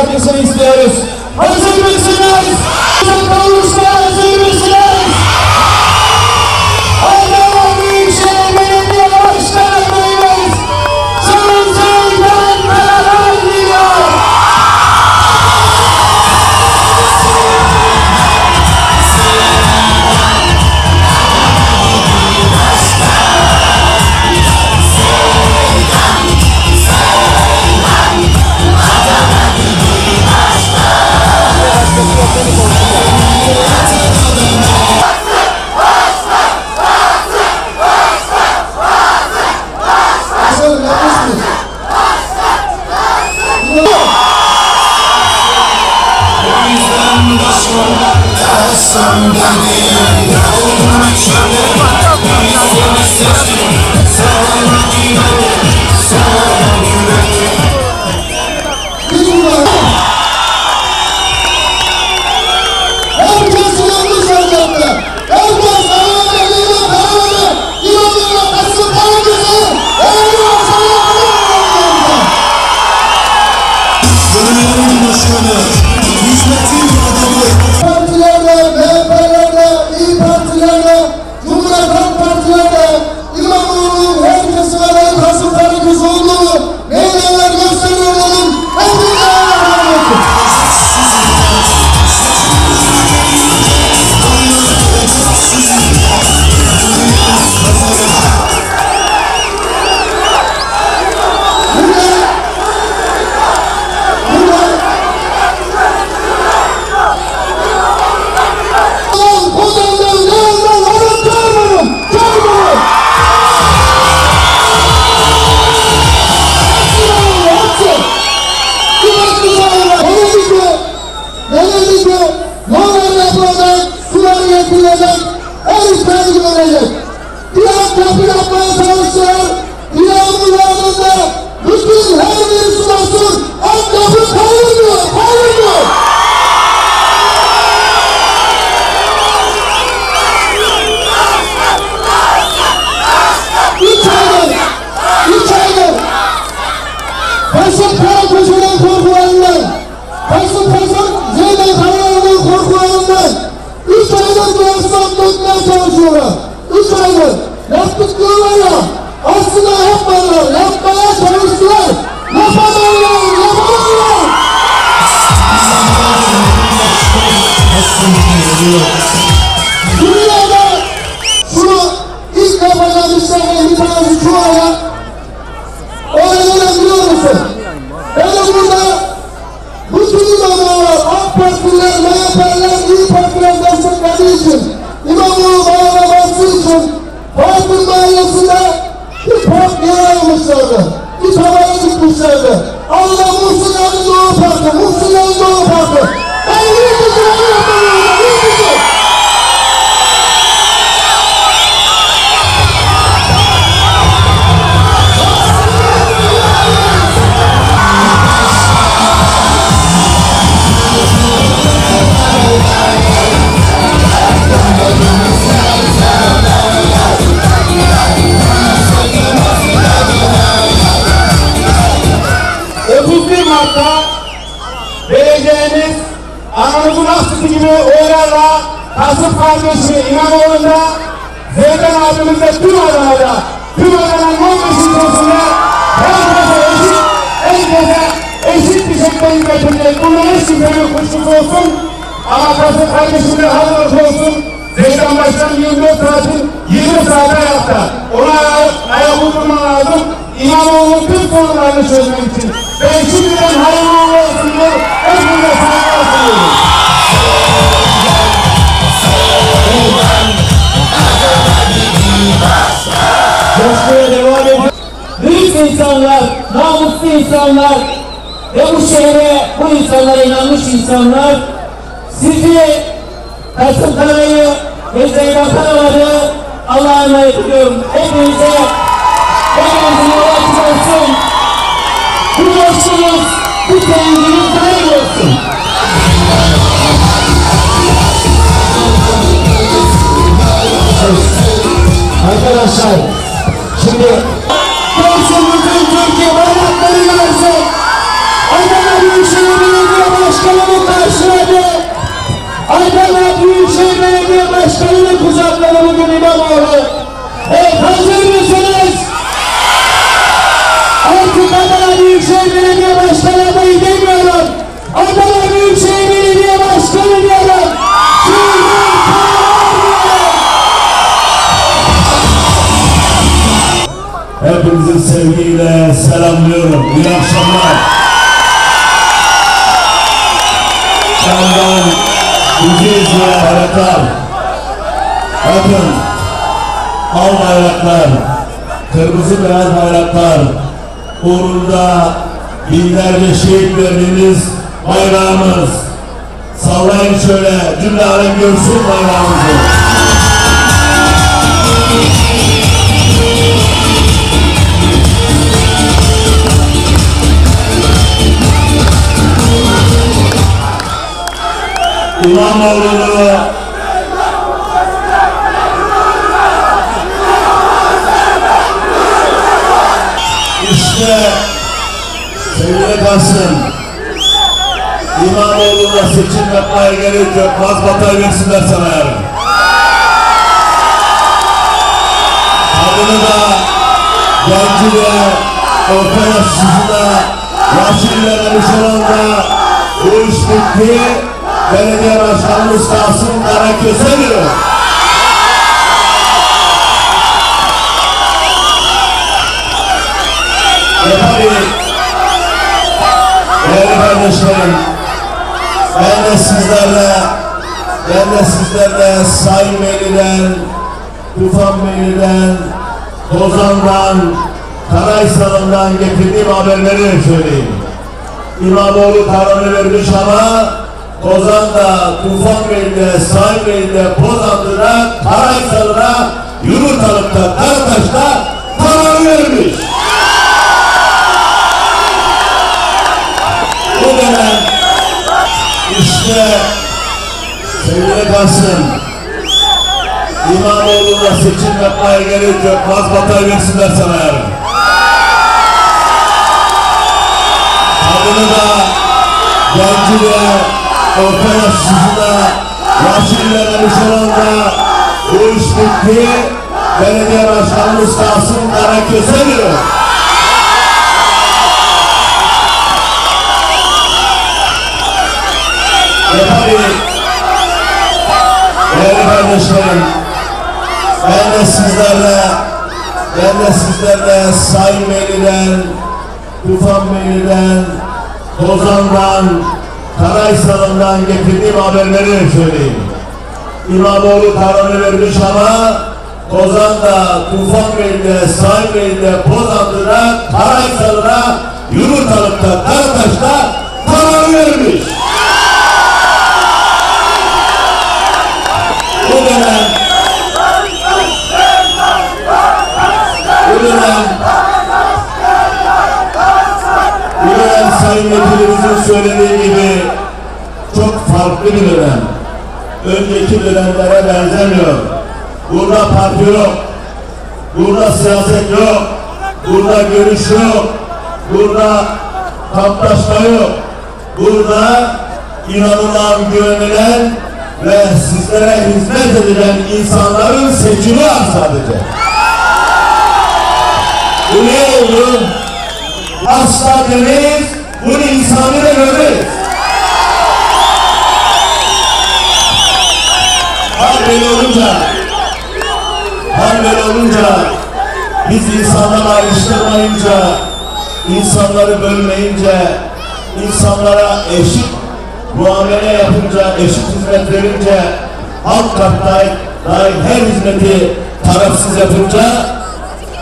atenção, senhores. Vamos, senhores! São Paulo, céu. Oylarla Kasım kardeşi İmamoğlu'nda Zeydan abimizde tüm Adana'da tüm Adana'nın 15 ilçesinde herkese eşit herkese eşit bir şekilde hizmet Bundan hiç kimsenin kuşkusu olsun ama Kasım kardeşimle hazırlık olsun Zeydan Başkan 24 saatin 20 saat ayakta. Ona ayak, ayak uydurman lazım. İmamoğlu'nun tüm sorunlarını çözmek için. Ben şimdiden hayırlı olsun diyor. Hepinize saygılar sunuyorum. Coşkuya insanlar, namuslu insanlar ve bu şehre bu insanlara inanmış insanlar sizi Kasım Karayı ve Zeynep Karalar'ı Allah'a emanet ediyorum. Hepinize hepinizin yolu açık olsun. Bu coşkunuz, bu sevinciniz daim olsun. Arkadaşlar şimdi Komşumuzun Türkiye bayrakları görsün. Adana Büyükşehir Belediye Başkanı Başkanı'nı sevgiyle selamlıyorum. İyi akşamlar. Benden bizi izleyen bayraklar. Bakın. Al bayraklar. Kırmızı beyaz bayraklar. Uğrunda binlerce şehit verdiğimiz bayrağımız. Sallayın şöyle cümle alem görsün bayrağımızı. İmamoğlu'nu işte sevgili Kasım İmamoğlu'na seçim yapmaya gerek yok. Mazbatayı versinler sana yarın. Adını da Genciliğe, Orta Yaşlı'da, Yaşlı'yla Müşalan'da bu iş bitti. Belediye Başkanımız Kasım Karaköz'e diyor. Ve tabii değerli kardeşlerim, ben de sizlerle, ben de sizlerle Sayın Veli'den, Tufan Veli'den, Kozan'dan, Karaysalı'ndan getirdiğim haberleri söyleyeyim. İmamoğlu kararını vermiş ama Kozan'da, Tufan Bey'de, Sayın Bey'de, Pozanlı'da, Karaysalı'da, Yumurtalık'ta, Karataş'ta karar vermiş. Bu dönem işte sevgili Kasım İmamoğlu'na seçim yapmaya gerek yok. Mazbatayı versinler sana yarın. Adını da Genciliğe, Orta Yaşlı'da, Yaşlı'yla Müşalan'da bu iş bitti. Belediye Başkanımız Kasım Karaköz'e diyor. Ve tabii değerli kardeşlerim ben de sizlerle ben de sizlerle Sayın Veli'den Tufan Veli'den Kozan'dan Karaysalı'ndan getirdiğim haberleri söyleyeyim. İmamoğlu kararını vermiş ama Kozan'da, Tufan Bey'de, Sayın Bey'de, Pozanlı'da, Görüş yok. Burada kamplaşma yok. Burada inanılan, güvenilen ve sizlere hizmet edilen insanların seçimi var sadece. Bu ne oldu? Asla demeyiz, bunu insanı da görmeyiz. Hal böyle olunca, hal böyle olunca, biz insanları ayrıştırmayınca, insanları bölmeyince, insanlara eşit muamele yapınca, eşit hizmet verince, halk katlayıp dair her hizmeti tarafsız yapınca,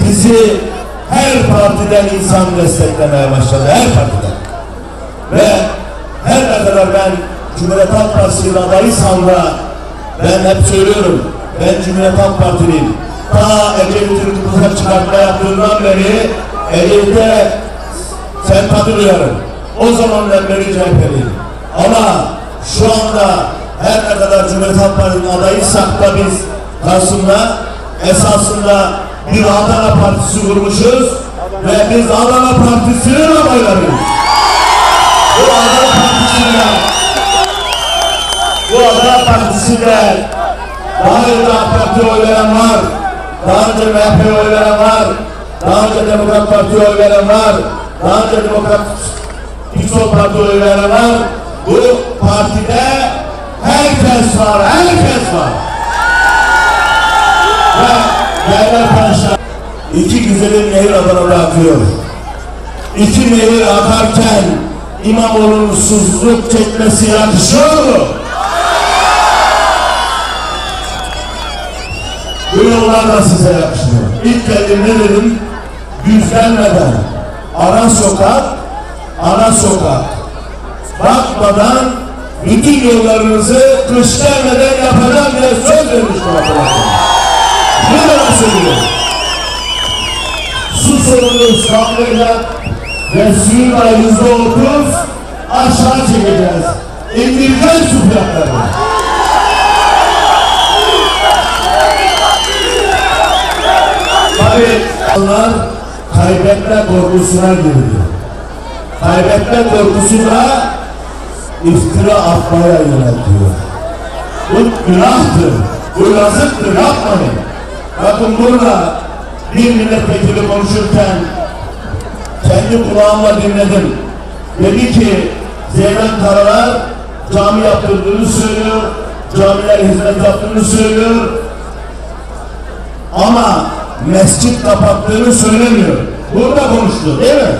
bizi her partiden insan desteklemeye başladı, her partiden. Ve her ne kadar ben Cumhuriyet Halk Partisi'nin adaysam da ben hep söylüyorum, ben Cumhuriyet Halk Partiliyim. Ta Ecevit'in kısa çıkartma yaptığından beri Ecevit'e sempati duyarım. O zamandan beri CHP'liyim. Ama şu anda her ne kadar Cumhuriyet Halk Partisi'nin adayıysak da biz Kasım'da esasında bir Adana Partisi kurmuşuz ve biz Adana Partisi'nin adaylarıyız. Bu Adana Partisi Partisi'nde bu Adalet Partisi'nde daha önce AK Parti'ye oy veren var. Daha önce MHP'ye oy veren var. Daha önce Demokrat Parti'ye oy veren var. Daha önce Demokrat Sol Parti'ye oy veren var. Bu partide herkes var, herkes var. Ve değerli arkadaşlar, iki güzelin nehir Adana'da akıyor. İki nehir akarken İmamoğlu'nun susuzluk çekmesi yakışıyor mu? Bu yollar da size yakışmıyor. İlk geldiğimde dedim, düzlenmeden ara sokak, ara sokak. Bakmadan bütün yollarınızı kış gelmeden yapacağım diye söz vermiştim arkadaşlar. Ne kadar söylüyorum? Su sorunu sağlayacak ve suyu da yüzde otuz aşağı çekeceğiz. İndireceğiz su fiyatlarını. Onlar kaybetme korkusuna girdi. Kaybetme korkusuna iftira atmaya yöneltiyor. Bu günahtır, bu yazıktır, yapmayın. Bakın burada bir milletvekili konuşurken kendi kulağımla dinledim. Dedi ki Zeynep Karalar cami yaptırdığını söylüyor, camiler hizmet yaptığını söylüyor. Ama mescit kapattığını söylemiyor. Burada konuştu değil mi?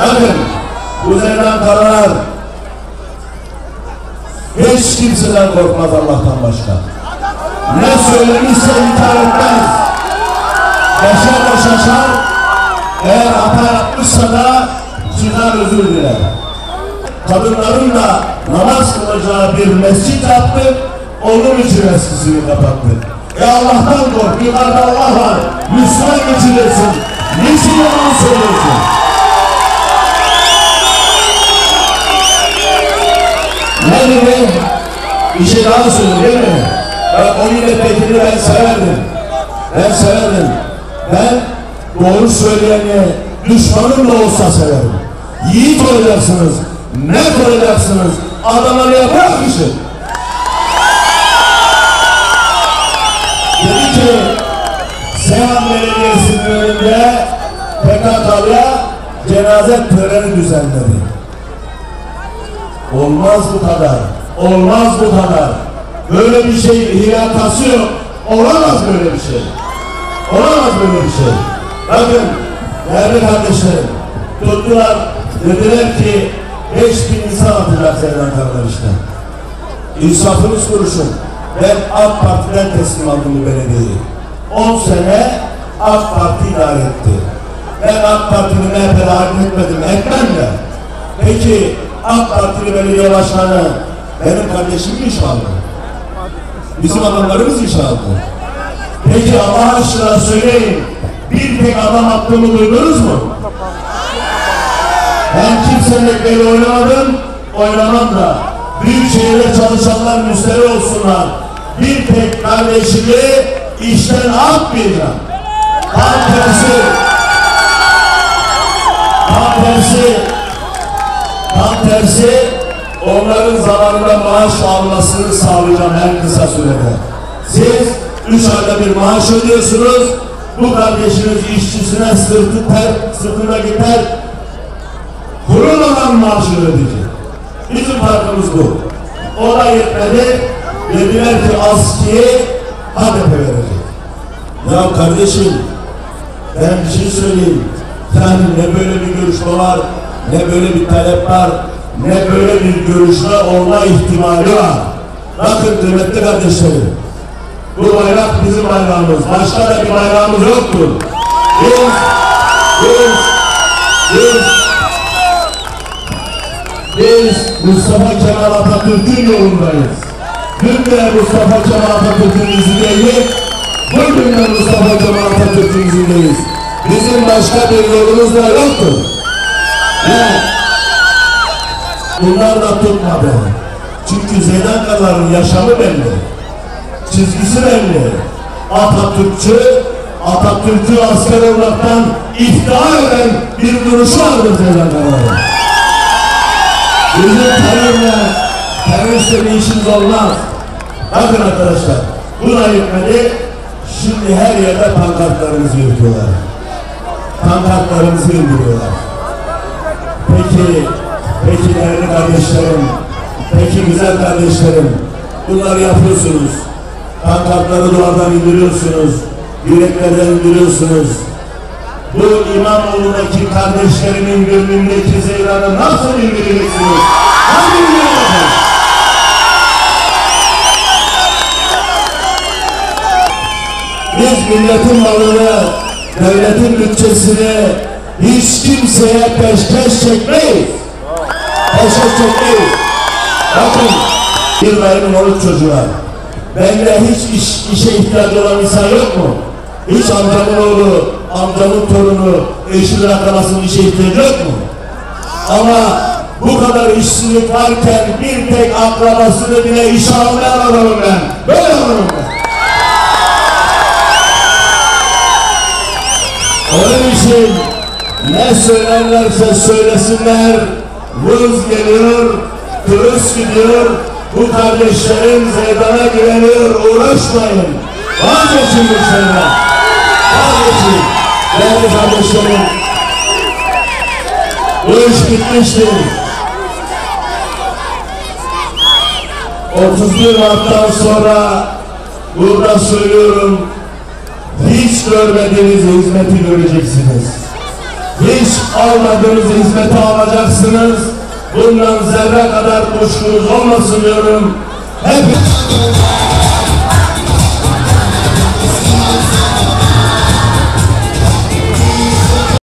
Bakın Zeynep Karalar hiç kimseden korkmaz Allah'tan başka. Ne söylemişse inkar etmez. Yaşar da şaşar. Eğer hata yapmışsa da çıkar özür diler. Kadınların da namaz kılacağı bir mescit yaptık. Onun için eskisini kapattık. E Allah'tan kork. Yukarıda Allah var. Müslüman geçirirsin. Niçin yalan söylüyorsun? Ne dedi? Bir şey daha söyledi değil mi? Bak o milletvekilini ben severdim. Ben severdim. Ben doğru söyleyeni düşmanım da olsa severim. Yiğit olacaksınız. Ne olacaksınız? Adamları yaprak işi. Cenaze töreni düzenledi. Olmaz bu kadar. Olmaz bu kadar. Böyle bir şey hilakası yok. Olamaz böyle bir şey. Olamaz böyle bir şey. Bakın değerli kardeşlerim tuttular dediler ki 5000 insan atacak Zeydan Kardeş'ten. İnsafınız kuruşun. Ben AK Parti'den teslim aldım bu belediyeyi. 10 sene AK Parti idare etti. Ben AK Parti'nin MHP'de hareket etmedim. Etmem de. Peki AK Partili belediye başkanı benim kardeşim mi iş aldı? Bizim adamlarımız iş aldı. Peki Allah aşkına söyleyin. Bir tek adam attığımı duydunuz mu? Ben kimsenin ekmeğiyle oynamadım, oynamam da. Büyük şehirde çalışanlar müşteri olsunlar. Bir tek kardeşimi işten atmayacağım. Tersi onların zamanında maaş almasını sağlayacağım en kısa sürede. Siz üç ayda bir maaş ödüyorsunuz. Bu kardeşiniz işçisine sırtı ter, sırtına gider. Kurulmadan maaşını ödeyecek. Bizim farkımız bu. O da yetmedi. Dediler ki askiye HDP verecek. Ya kardeşim ben bir şey söyleyeyim. Sen ne böyle bir görüşme var, ne böyle bir talep var, ne böyle bir görüşme olma ihtimali var. Bakın kıymetli kardeşlerim, bu bayrak bizim bayrağımız. Başka da bir bayrağımız yoktur. Biz, biz, biz, biz Mustafa Kemal Atatürk'ün yolundayız. Dün de Mustafa Kemal Atatürk'ün izindeydik. Bugün de Mustafa Kemal Atatürk'ün izindeyiz. Bizim başka bir yolumuz da yoktur. Bunlar da tutmadı. Çünkü Zeynakaların yaşamı belli. Çizgisi belli. Atatürkçü, Atatürk'ü asker olmaktan iftihar eden bir duruşu vardır Zeynakaların. Bizim terörle, teröristle bir işimiz olmaz. Bakın arkadaşlar, buna yetmedi. Şimdi her yerde pankartlarımızı yürütüyorlar. Pankartlarımızı indiriyorlar. Peki, peki değerli kardeşlerim, peki güzel kardeşlerim, bunları yapıyorsunuz. Pankartları duvardan indiriyorsunuz, yüreklerden indiriyorsunuz. Bu İmamoğlu'ndaki kardeşlerimin gönlündeki zeyranı nasıl indireceksiniz? Nasıl indireceksiniz? Biz milletin malını, devletin bütçesini hiç kimseye peşkeş çekmeyiz. Peşkeş çekmeyiz. Bakın, bir dayımın oğlu çocuğu var. Bende hiç iş, işe ihtiyacı olan insan yok mu? Hiç amcamın oğlu, amcamın torunu, eşinin akrabasının işe ihtiyacı yok mu? Ama bu kadar işsizlik varken bir tek akrabasını bile işe almayan adamım ben. Böyle adamım ben. Onun için ne söylerlerse söylesinler, vız geliyor, kılıç gidiyor, bu kardeşlerin zeydana güveniyor, uğraşmayın. Vazgeçin bu şeyler. Vazgeçin. Değerli kardeşlerim, bu iş bitmiştir. 31 Mart'tan sonra burada söylüyorum, hiç görmediğiniz hizmeti göreceksiniz hiç almadığınız hizmeti alacaksınız. Bundan zerre kadar kuşkunuz olmasın diyorum. Hep...